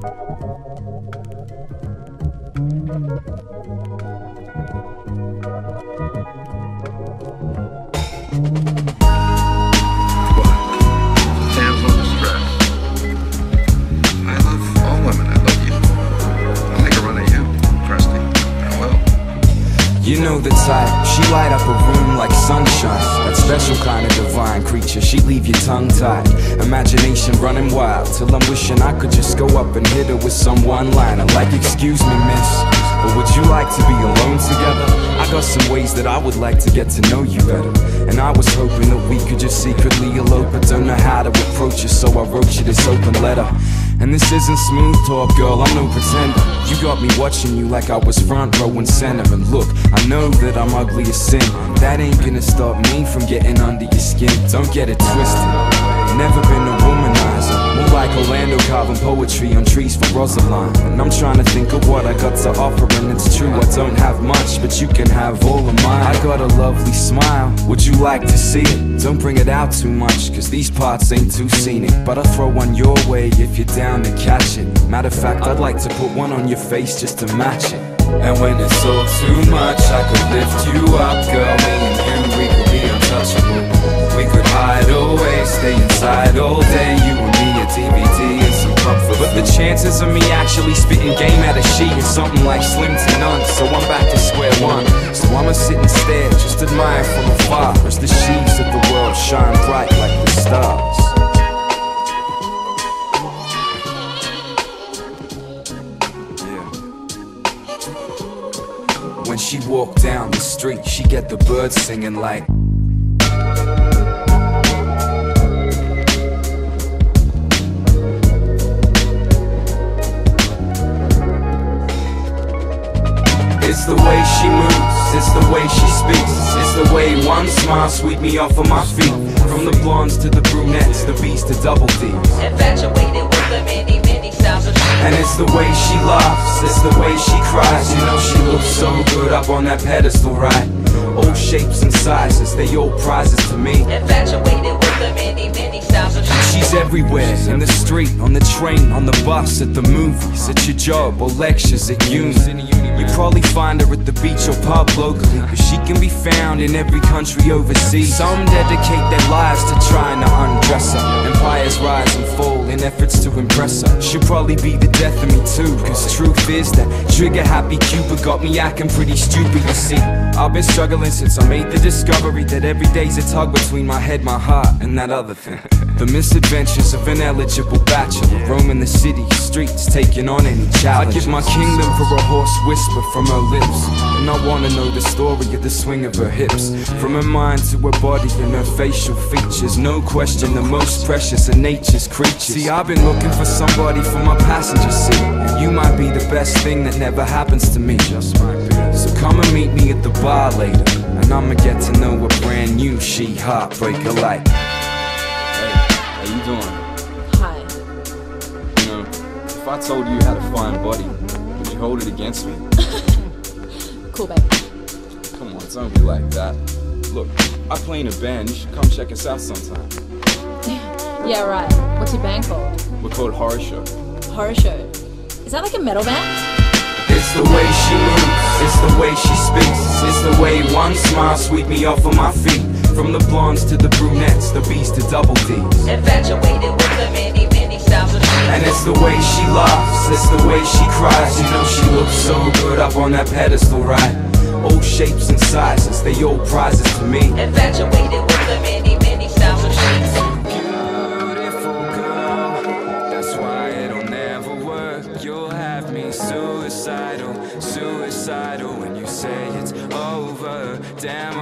Damsel in You know the type, she light up a room like sunshine. That special kind of divine creature, she leave you tongue tied. Imagination running wild, till I'm wishing I could just go up and hit her with some one liner. Like, excuse me, miss, but would you like to be alone together? I got some ways that I would like to get to know you better. And I was hoping that we could just secretly elope, but don't know how to approach you, so I wrote you this open letter. And this isn't smooth talk, girl, I'm no pretender. You got me watching you like I was front row and center. And look, I know that I'm ugly as sin. That ain't gonna stop me from getting under your skin. Don't get it twisted. Never been a womanizer. Carving poetry on trees for Rosaline And I'm trying to think of what I got to offer. And it's true, I don't have much, but you can have all of mine. I got a lovely smile. Would you like to see it? Don't bring it out too much, cause these parts ain't too scenic. But I'll throw one your way if you're down to catch it. Matter of fact, I'd like to put one on your face just to match it. And when it's all too much, I could lift you up, girl. Me and you, we could be untouchable. We could hide away, stay inside all day. You chances of me actually spitting game at a sheet is something like slim to none. So I'm back to square one. So I'ma sit and stare, just admire from afar as the sheaves of the world shine bright like the stars. When she walk down the street, she get the birds singing like. It's the way she speaks, it's the way one smile sweep me off of my feet. From the blondes to the brunettes, the B's to double D's. Infatuated with the many, many styles of And it's the way she laughs, it's the way she cries. You know she looks so good up on that pedestal, right? Old shapes and sizes, they all prizes to me. Infatuated with the many, many styles of She's everywhere, in the street, on the train, on the bus, at the movies, at your job, or lectures at uni. You probably find her at the beach or pub locally, but she can be found in every country overseas. Some dedicate their lives to trying to undress her. Empires rise and fall in efforts to impress her. She'll probably be the death of me too, cause truth is that trigger happy Cupid got me acting pretty stupid, you see. I've been struggling since I made the discovery that every day's a tug between my head, my heart, and that other thing. The misadventures of an eligible bachelor, roaming the city streets, taking on any challenge. I'd give my kingdom for a hoarse whisper from her lips, and I wanna know the story of the swing of her hips, from her mind to her body and her facial features. No question, the most precious of nature's creatures. See, I've been looking for somebody for my passenger seat, and you might be the best thing that never happens to me. Just might be. So come and meet me at the bar later, and I'ma get to know a brand new she heartbreaker like. Hey, how you doing? Hi. You know, if I told you you had a fine body, would you hold it against me? Cool, babe. Come on, don't be like that. Look, I play in a band. You should come check us out sometime. Yeah, right. What's your band called? We're called Horrorshow. Horror Show. Is that like a metal band? It's the way she moves, it's the way she speaks, it's the way one smile sweep me off of my feet. From the blondes to the brunettes, the B's to double D's. Infatuated with the many, many styles of And it's the way she laughs, it's the way she cries. You know she looks so good up on that pedestal, right? All shapes and sizes, they all prizes to me. Infatuated with the many, many styles of Beautiful girl, that's why it'll never work. You'll have me suicidal, suicidal when you say it's over. Damn,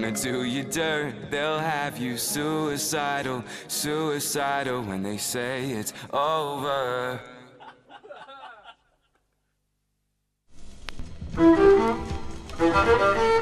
wanna do you dirt. They'll have you suicidal, suicidal when they say it's over.